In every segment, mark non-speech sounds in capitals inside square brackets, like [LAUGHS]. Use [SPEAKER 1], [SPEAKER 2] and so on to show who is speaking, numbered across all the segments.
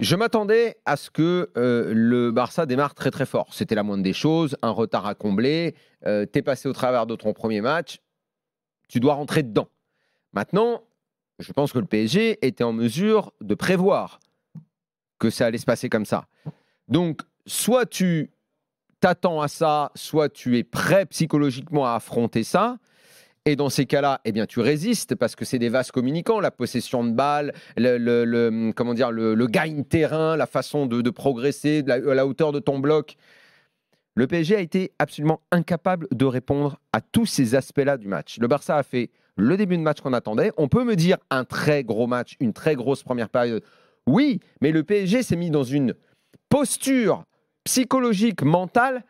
[SPEAKER 1] Je m'attendais à ce que euh, le Barça démarre très très fort. C'était la moindre des choses, un retard à combler. Euh, T'es passé au travers de ton premier match, tu dois rentrer dedans. Maintenant, je pense que le PSG était en mesure de prévoir que ça allait se passer comme ça. Donc, soit tu t'attends à ça, soit tu es prêt psychologiquement à affronter ça. Et dans ces cas-là, eh bien, tu résistes parce que c'est des vases communicants, la possession de balles, le, le- le- comment dire, le, le gain terrain, la façon de, progresser, à la hauteur de ton bloc. Le PSG a été absolument incapable de répondre à tous ces aspects-là du match. Le Barça a fait le début de match qu'on attendait. On peut me dire un très gros match, une très grosse première période. Oui, mais le PSG s'est mis dans une posture psychologique, mentale,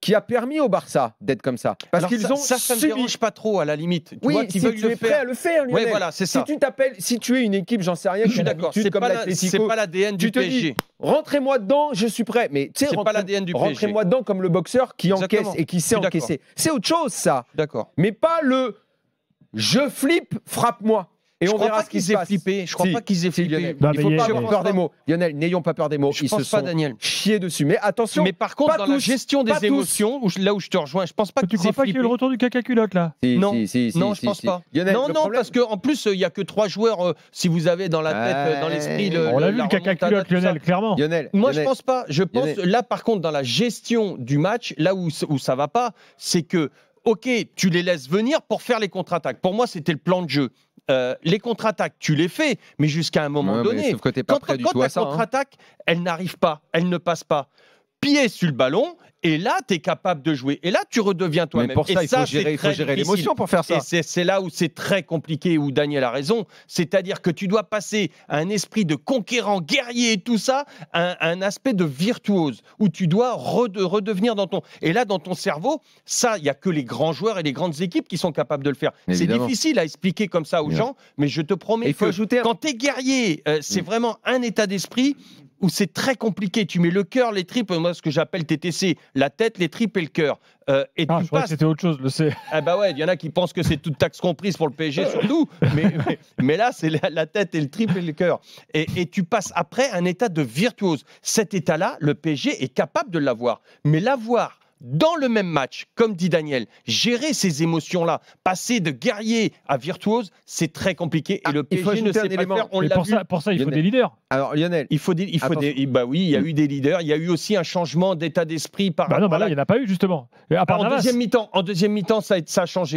[SPEAKER 1] qui a permis au Barça d'être comme ça. Parce qu'ils ont
[SPEAKER 2] ça, ça me dérange pas trop à la limite. Tu
[SPEAKER 1] Oui,
[SPEAKER 2] vois,
[SPEAKER 1] si
[SPEAKER 2] veulent
[SPEAKER 1] tu
[SPEAKER 2] le
[SPEAKER 1] es prêt
[SPEAKER 2] faire.
[SPEAKER 1] à le faire,
[SPEAKER 2] Oui,
[SPEAKER 1] Lionel.
[SPEAKER 2] voilà, c'est
[SPEAKER 1] Si
[SPEAKER 2] ça.
[SPEAKER 1] tu t'appelles, si tu es une équipe, j'en sais rien,
[SPEAKER 2] Je suis d'accord. C'est pas, la- l'ADN du
[SPEAKER 1] tu te dis,
[SPEAKER 2] PSG.
[SPEAKER 1] rentrez-moi dedans, je suis prêt. Mais tu sais,
[SPEAKER 2] C'est pas
[SPEAKER 1] rentre-
[SPEAKER 2] l'ADN du PSG.
[SPEAKER 1] rentrez-moi dedans comme le boxeur qui
[SPEAKER 2] Exactement.
[SPEAKER 1] encaisse et qui sait encaisser. C'est autre chose, ça.
[SPEAKER 2] D'accord.
[SPEAKER 1] Mais pas le je flippe, frappe-moi. Et
[SPEAKER 2] je
[SPEAKER 1] on verra
[SPEAKER 2] pas
[SPEAKER 1] ce qui se
[SPEAKER 2] qu'ils aient
[SPEAKER 1] passe.
[SPEAKER 2] flippé. Je crois
[SPEAKER 1] Si,
[SPEAKER 2] pas qu'ils aient flippé.
[SPEAKER 1] Lionel.
[SPEAKER 3] Non,
[SPEAKER 1] Il faut pas avoir peur des mots. Lionel, n'ayons pas peur des mots.
[SPEAKER 2] Je
[SPEAKER 1] Ils
[SPEAKER 2] pense
[SPEAKER 1] se
[SPEAKER 2] pas,
[SPEAKER 1] sont
[SPEAKER 2] Daniel.
[SPEAKER 1] chiés dessus. Mais attention,
[SPEAKER 2] Mais par contre, dans la gestion des émotions, où je- là où je te rejoins, je pense pas
[SPEAKER 3] Tu
[SPEAKER 2] qu'ils
[SPEAKER 3] crois pas qu'il y a eu le retour du caca culotte là?
[SPEAKER 1] Si,
[SPEAKER 2] Non.
[SPEAKER 1] si,
[SPEAKER 2] Non, je pense pas.
[SPEAKER 1] Lionel,
[SPEAKER 2] non, non,
[SPEAKER 1] problème-
[SPEAKER 2] parce qu'en plus, il y a que trois joueurs. euh, si vous avez dans la tête, euh, dans l'esprit, le,
[SPEAKER 3] On l'a vu le caca culotte. Lionel, clairement.
[SPEAKER 1] Lionel,
[SPEAKER 2] Moi, je pense pas. Je pense là, par contre, dans la gestion du match, là où, où ça va pas, c'est que, ok, tu les laisses venir pour faire les contre-attaques. Pour moi, c'était le plan de jeu. Euh, les contre-attaques, tu les fais, mais jusqu'à un moment
[SPEAKER 1] Ouais,
[SPEAKER 2] donné,
[SPEAKER 1] sauf que pas
[SPEAKER 2] quand,
[SPEAKER 1] prêt du
[SPEAKER 2] quand
[SPEAKER 1] tout à
[SPEAKER 2] ta
[SPEAKER 1] ça. hein.
[SPEAKER 2] contre-attaque, elle n'arrive pas, elle ne passe pas. Pied sur le ballon, et là, tu es capable de jouer. Et là, tu redeviens
[SPEAKER 1] Mais
[SPEAKER 2] toi-même.
[SPEAKER 1] pour ça,
[SPEAKER 2] et
[SPEAKER 1] il faut
[SPEAKER 2] c'est
[SPEAKER 1] gérer, il faut gérer l'émotion pour faire ça.
[SPEAKER 2] Et c'est là où c'est très compliqué, où Daniel a raison. C'est-à-dire que tu dois passer à un esprit de conquérant, guerrier et tout ça, à un, à un aspect de virtuose, où tu dois rede- redevenir dans ton. Et là, dans ton cerveau, ça, il n'y a que les grands joueurs et les grandes équipes qui sont capables de le faire. C'est difficile à expliquer comme ça aux
[SPEAKER 1] Bien.
[SPEAKER 2] gens, mais je te promets
[SPEAKER 1] il faut
[SPEAKER 2] que
[SPEAKER 1] ajouter
[SPEAKER 2] quand tu es guerrier, euh, c'est
[SPEAKER 1] Mm.
[SPEAKER 2] vraiment un état d'esprit où c'est très compliqué. Tu mets le cœur, les tripes, moi ce que j'appelle TTC, la tête, les tripes et le cœur. Euh, et
[SPEAKER 3] Ah,
[SPEAKER 2] tu
[SPEAKER 3] je crois que
[SPEAKER 2] passes
[SPEAKER 3] c'était autre chose. Le C. [LAUGHS]
[SPEAKER 2] ah bah ouais, il y en a qui pensent que c'est toute taxe comprise pour le PSG surtout, mais, mais, mais là c'est la, la tête et le triple et le cœur. Et, et tu passes après un état de virtuose. Cet état-là, le PSG est capable de l'avoir, mais l'avoir dans le même match, comme dit Daniel, gérer ces émotions-là, passer de guerrier à virtuose, c'est très compliqué et
[SPEAKER 1] Ah,
[SPEAKER 2] le PSG ne sait pas
[SPEAKER 1] élément.
[SPEAKER 2] le faire. On
[SPEAKER 3] pour
[SPEAKER 2] vu.
[SPEAKER 3] ça, pour ça, il faut des leaders.
[SPEAKER 1] Alors Lionel,
[SPEAKER 2] Il faut des, il faut des, bah oui, il y a eu des leaders, il y a eu aussi un changement d'état d'esprit par
[SPEAKER 3] Bah non,
[SPEAKER 2] rapport
[SPEAKER 3] bah
[SPEAKER 2] à
[SPEAKER 3] là,
[SPEAKER 2] la-
[SPEAKER 3] il n'y en a pas eu, justement. À part
[SPEAKER 2] en
[SPEAKER 3] Navas.
[SPEAKER 2] deuxième mi-temps, en deuxième mi-temps, ça a changé.